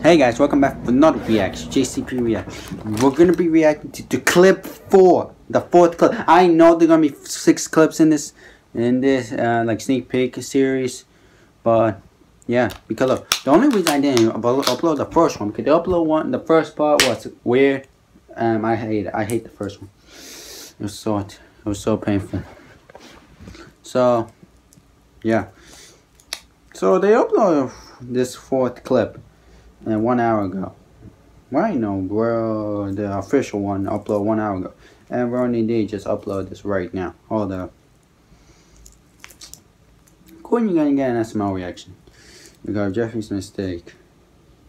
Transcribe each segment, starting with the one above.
Hey guys, welcome back for another reaction, JCP React. We're gonna be reacting to, to clip four, the fourth clip. I know there's gonna be six clips in this, in this uh, like sneak peek series, but yeah, because look, the only reason I didn't upload, upload the first one because the upload one, the first part was weird. Um, I hate it. I hate the first one. It was so, it was so painful. So, yeah. So they uploaded this fourth clip and one hour ago. Right now, bro, the official one upload one hour ago. And Ronnie D just upload this right now. Hold up. Cool, you're gonna get an SML reaction. We got Jeffrey's mistake.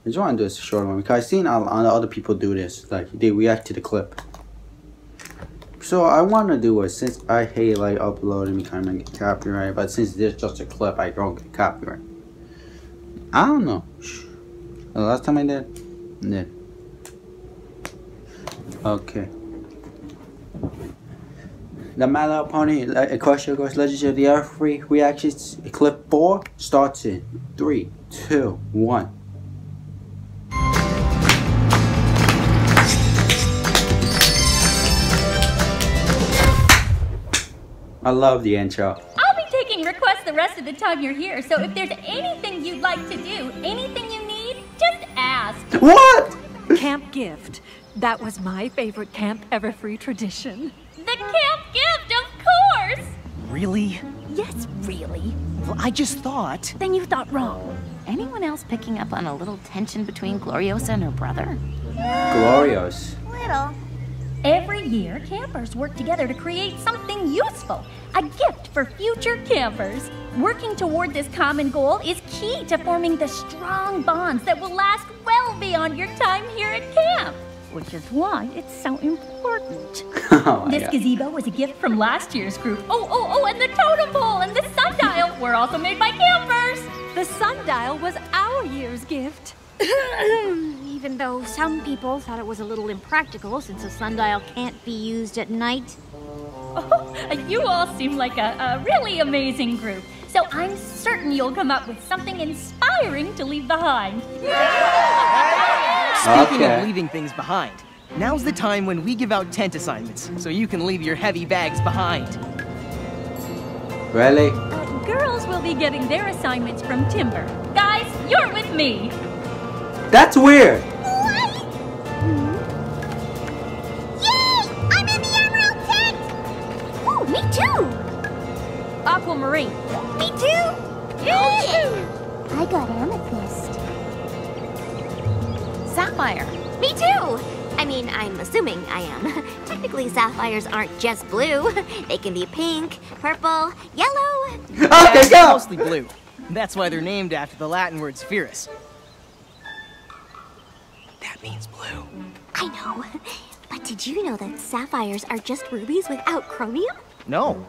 I just want to do this short one because I've seen a lot of other people do this. Like, they react to the clip. So I want to do it since I hate like uploading because I get copyright. But since this is just a clip, I don't get copyright. I don't know. The last time I did? Yeah. Okay. The Mala Pony Equestria Girls Legends of the Everfree reactions clip 4 starts in 3, 2, 1. I love the intro. I'll be taking requests the rest of the time you're here, so if there's anything you'd like to do, anything just ask. What? Camp Gift. That was my favorite Camp Everfree tradition. The Camp Gift, of course! Really? Yes, really. Well, I just thought. Then you thought wrong. Anyone else picking up on a little tension between Gloriosa and her brother? Glorious. Little. Every year, campers work together to create something useful, a gift for future campers. Working toward this common goal is key to forming the strong bonds that will last well beyond your time here at camp. Which is why it's so important. oh this God. gazebo was a gift from last year's group. Oh, oh, oh, and the totem pole and the sundial were also made by campers. The sundial was our year's gift. Even though some people thought it was a little impractical since a sundial can't be used at night. Oh, you all seem like a, a really amazing group. So I'm certain you'll come up with something inspiring to leave behind. Speaking Okay. of leaving things behind, now's the time when we give out tent assignments, so you can leave your heavy bags behind. Really? Uh, girls will be getting their assignments from Timber. Guys, you're with me. That's weird. Aquamarine. Me too! Yeah! I got amethyst. Sapphire. Me too! I mean, I'm assuming I am. Technically, sapphires aren't just blue. They can be pink, purple, yellow. Oh, okay, It's go. mostly blue. That's why they're named after the Latin word sapphirus. That means blue. I know. But did you know that sapphires are just rubies without chromium? No.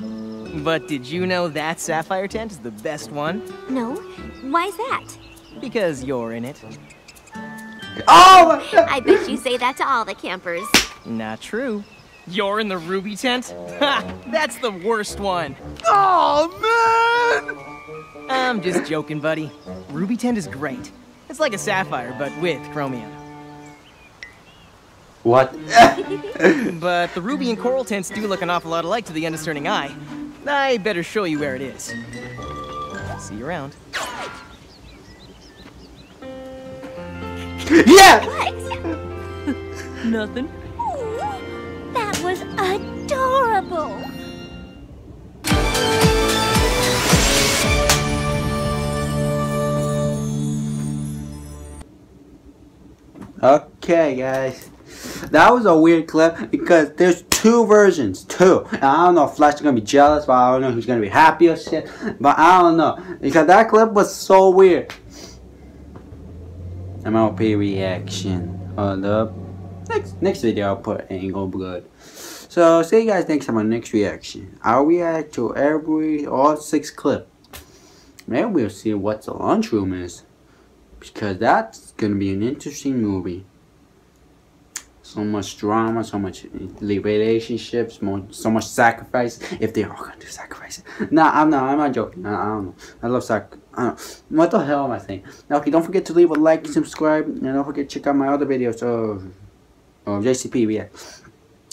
But did you know that sapphire tent is the best one? No. Why's that? Because you're in it. Oh. I bet you say that to all the campers. Not true. You're in the ruby tent? Ha! Oh. That's the worst one. Oh, man! I'm just joking, buddy. Ruby tent is great. It's like a sapphire, but with chromium. What? But the ruby and coral tents do look an awful lot alike to the undiscerning eye. I better show you where it is. See you around. yeah. What? Nothing. Ooh, that was adorable. Okay, guys. That was a weird clip because there's two versions, two. And I don't know if Flash is gonna be jealous, but I don't know who's gonna be happy or shit. But I don't know because that clip was so weird. MLP reaction. Hold up. Next next video I'll put angle good. So see you guys next time on next reaction. I'll react to every all six clip. Maybe we'll see what the lunchroom is. Because that's gonna be an interesting movie. So much drama, so much relationships, more, so much sacrifice. If they are gonna do sacrifice, nah, I'm not. I'm not joking. Nah, I don't know. I love sac. I don't. What the hell am I saying? Okay, don't forget to leave a like and subscribe, and don't forget to check out my other videos of, of JCP React.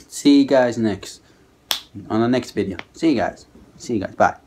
See you guys next on the next video. See you guys. See you guys. Bye.